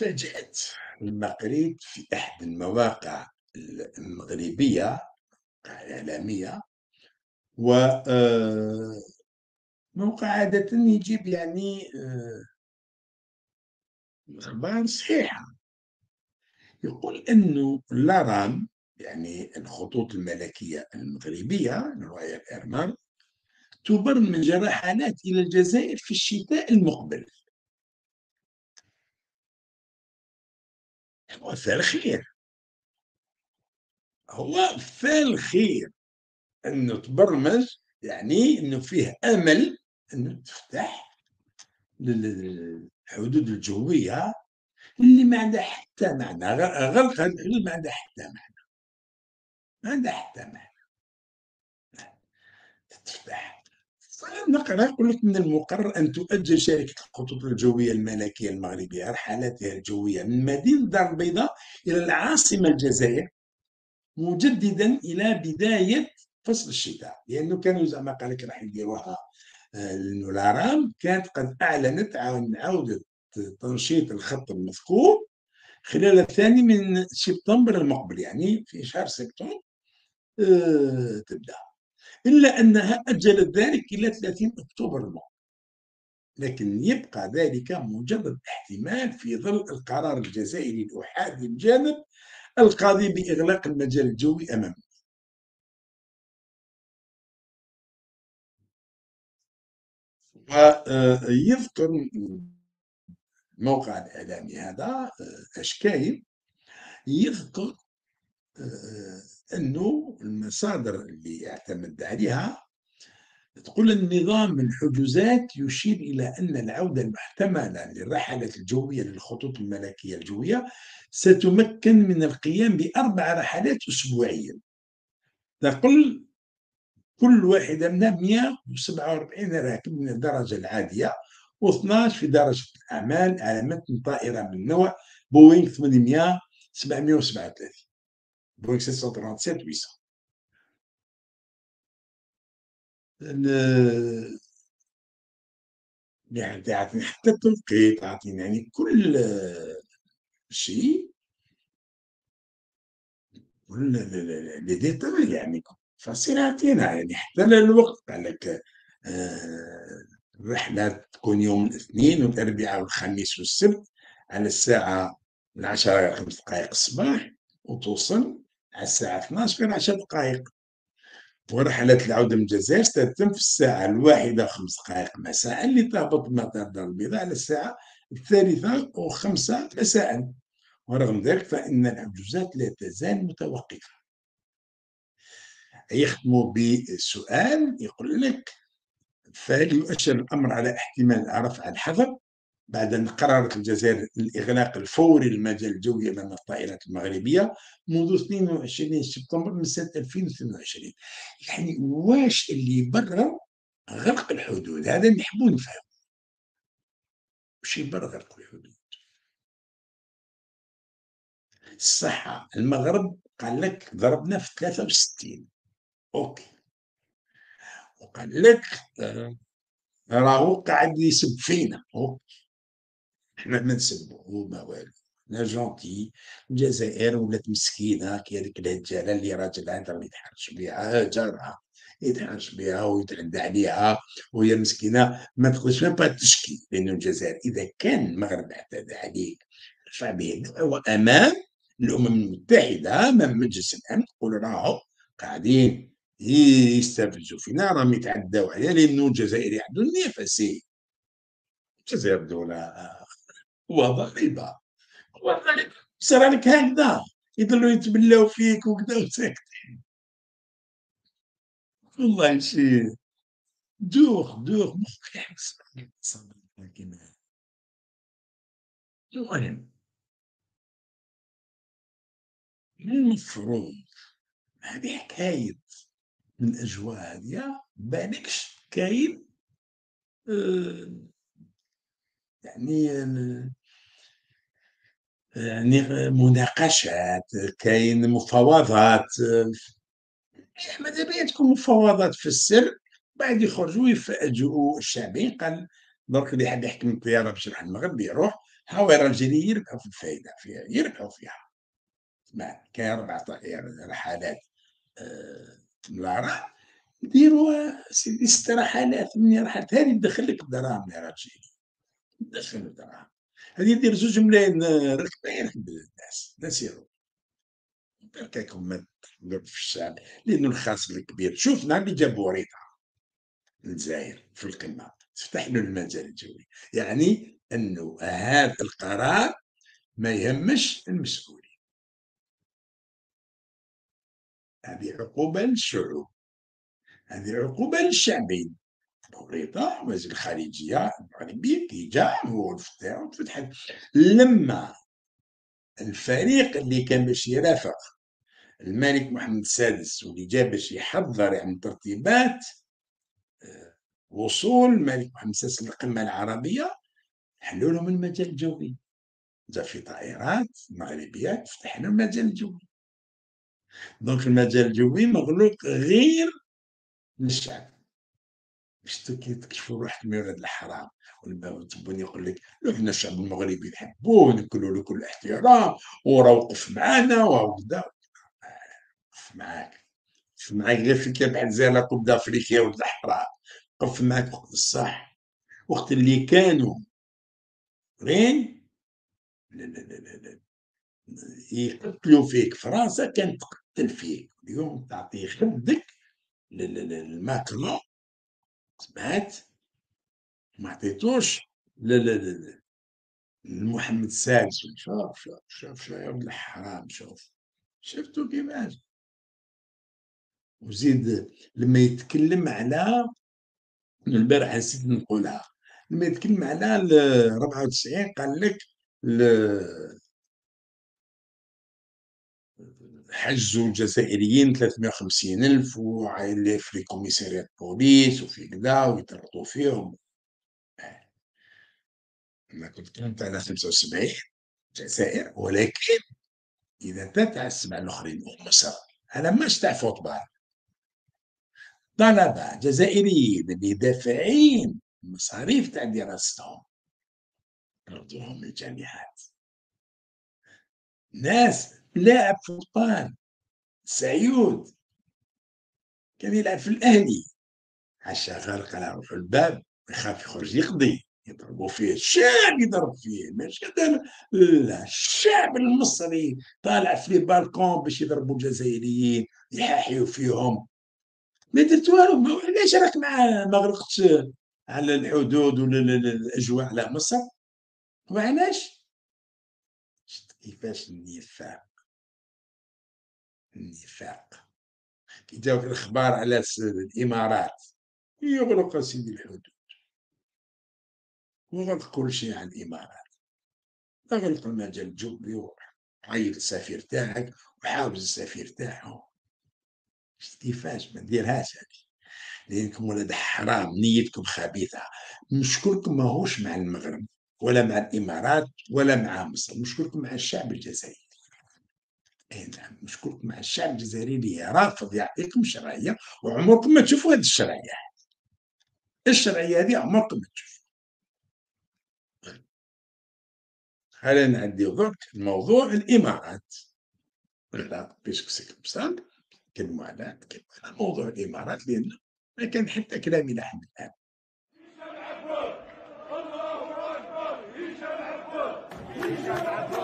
فاجأت. المغرب في أحد المواقع المغربية الإعلامية و آه، موقع عادة يجيب يعني آه، أخبار صحيحة. يقول أنه لارام يعني الخطوط الملكية المغربية رويال إيرمان تبرمج رحلات إلى الجزائر في الشتاء المقبل. هو فعل خير هو فعل خير انه تبرمج يعني إنه فيه أمل إنه تفتح الحدود الجوية اللي ما عندها حتى معنى غلق الحدود ما عندها حتى معنى. ما عندها حتى معنى. تفتح. نقرأ يقول لك من المقرر أن تؤجل شركة الخطوط الجوية الملكية المغربية. رحلاتها الجوية من مدينة الدار البيضاء إلى العاصمة الجزائر مجددا إلى بداية فصل الشتاء. لأنه كانوا زعما قال لك راح يديروها آه، الارام كانت قد أعلنت عن عودة تنشيط الخط المذكور خلال الثاني من سبتمبر المقبل يعني في شهر سبتمبر آه تبدا إلا أنها أجلت ذلك إلى 30 أكتوبر المقبل لكن يبقى ذلك مجرد احتمال في ظل القرار الجزائري الأحادي الجانب القاضي بإغلاق المجال الجوي امام ويذكر الموقع الإعلامي هذا أشكاي يذكر أنه المصادر اللي اعتمد عليها تقول النظام الحجوزات يشير إلى أن العودة المحتملة للرحلات الجوية للخطوط الملكية الجوية ستمكن من القيام بأربع رحلات أسبوعيا تقل كل واحدة منها 147 راكب من الدرجة العادية و12 في درجة الأعمال على متن طائرة من نوع بوينغ 800 737 بوينغ 737 800 يعني تعطيني حتى التوقيت تعطيني يعني كل شيء. كل لي ديتاي يعني فصيراتنا يعني حتى الوقت قال لك آه الرحلة تكون يوم الاثنين والأربعاء والخميس والسبت على الساعة العشرة خمس دقائق الصباح وتوصل. على الساعة 12 غير 10 دقائق. ورحلة العودة من الجزائر ستتم في الساعة الواحدة وخمس دقائق مساء اللي تهبط مطار الدار البيضاء على الساعة الثالثة وخمسة مساء. ورغم ذلك فإن الحجوزات لا تزال متوقفة. يختموا بسؤال يقول لك فهل يؤشر الأمر على احتمال رفع الحظر بعد أن قررت الجزائر الإغلاق الفوري للمجال الجوي أمام الطائرات المغربية منذ 22 سبتمبر من سنة 2022 يعني واش اللي يبرر غلق الحدود؟ هذا نحبو نفهم واش يبرر غلق الحدود؟ الصحة. المغرب قال لك ضربنا في 63 أوكي. وقال لك آه، راهو قاعد يسب فينا. إحنا ما نسبو هو ما والو. إحنا جونتي الجزائر ولات مسكينة كي هذيك الهجالة اللي راجل عندها ما يتحرش بها جارها يتحرش بها ويتعدى عليها وهي مسكينة. ما تقدرش ما تشكي لأنه الجزائر إذا كان المغرب اعتدى عليك. شعبه هو أمام الأمم المتحدة أمام مجلس الأمن تقول راهو قاعدين يستفزوا فينا راهم يتعداو عليها لأنه الجزائر عندهم النفسي الجزائر دولة وضعيبة وضعيبة صار لك هكذا. يضلوا يتبلاو فيك وكذا وساكتين. والله شي دوخ دوخ. مخك يحبس المهم المفروض هذه حكاية من الأجواء هذه. بالكش كاين آه، يعني يعني مناقشات كاين مفاوضات. ماذا بيا تكون مفاوضات في السر بعد يخرجوا يفاجئوا الشعبين قال درك اللي حد يحكم الطيارة باش يروح المغرب يروح. حاول الجزائريين يربحوا في الفائده فيها يربحوا فيها. ما كاين أربع رحلات آه، ملارة. نديروا سيدي ست رحلات ثمانية رحلات. هذه تدخل لك دراهم يا راجل تدخل دراهم هذه دير زوج ملايين يركب الناس الناس يروح هكاكم ما في الشعب لأنه الخاص الكبير شوف اللي جابوا ريطه الجزائر في القمه فتح له المجال الجوي يعني انه هذا القرار ما يهمش المسؤولين هذه عقوبة للشعوب هذه عقوبة للشعبين بوريطة وزير الخارجية المغربي كي جا هو الفتاح وتفتحت لما الفريق اللي كان باش يرافق الملك محمد السادس واللي جا باش يحضر يعني ترتيبات وصول الملك محمد السادس للقمة العربية حلوا لهم المجال الجوي جا في طائرات مغربية فتح لهم المجال الجوي دونك المجال الجوي مغلوق غير للشعب باش تكشفوا روحكم يا ولاد الحرام. والتبون يقول لك إحنا الشعب المغربي نحبوه نقولوا له كل احترام وراه وقف معنا وهكذا وقف معاك. وقف معاك غير في كاب حزالة قد أفريقيا ولد الحرام وقف معاك وقت الصح. وقت اللي كانوا. وين؟ لا لا لا لا, لا. يقتلوا فيك. فرنسا كانت تقتل فيك. اليوم تعطيه خدك للماكرون سمعت؟ ما عطيتوش. لا لا لا محمد السادس شوف شوف شوف شوف يا ولد الحرام شوف. شفتوا كيفاش؟ وزيد لما يتكلم على البارح نسيت نقولها. لما يتكلم على 94 قال لك حجزوا الجزائريين 350 ألف وعائلة في كوميساريات بوليس وفي كذا ويترطوا فيهم. أنا كنت كلمت على 75 جزائر ولكن إذا تتعس مع الآخرين مصر أنا مش تاع فوتبال طلبة جزائريين اللي دافعين المصاريف تاع دراستهم. ردوهم للجامعات ناس لاعب فوتبال سعيود كان يلعب في الأهلي. عشا غرق على روح الباب يخاف يخرج يقضي يضربوا فيه الشعب يضرب فيه. ماشي لا الشعب المصري طالع في البالكون باش يضربوا الجزائريين يحاحيوا فيهم. ما درت والو علاش راك مع ما غرقتش على الحدود ولا الأجواء؟ على مصر. وعلاش؟ كيفاش النفاق. النفاق. كي جاوك الإخبار على الإمارات. يغلق سيدي الحدود. وغلق كل شيء عن الإمارات. اغلق المجال الجوي وعيط السفير تاعك وحابس السفير تاعهم. كيفاش؟ ما نديرهاش لأنكم ولاد حرام نيتكم خبيثة. مشكلكم ماهوش مع المغرب ولا مع الإمارات ولا مع مصر. مشكلكم مع الشعب الجزائري. مشكوركم مع الشعب الجزائري اللي رافض يعطيكم شرعيه وعمركم ما تشوفوا هذه الشرعيه الشرعيه هذه عمركم ما تشوفوا. خلينا نعدي درك الموضوع الإمارات. لا puisque c'est comme كلموا على موضوع الإمارات لأن ما كان حتى كلامي لحد الآن. الله اكبر هشام عبود هشام عبود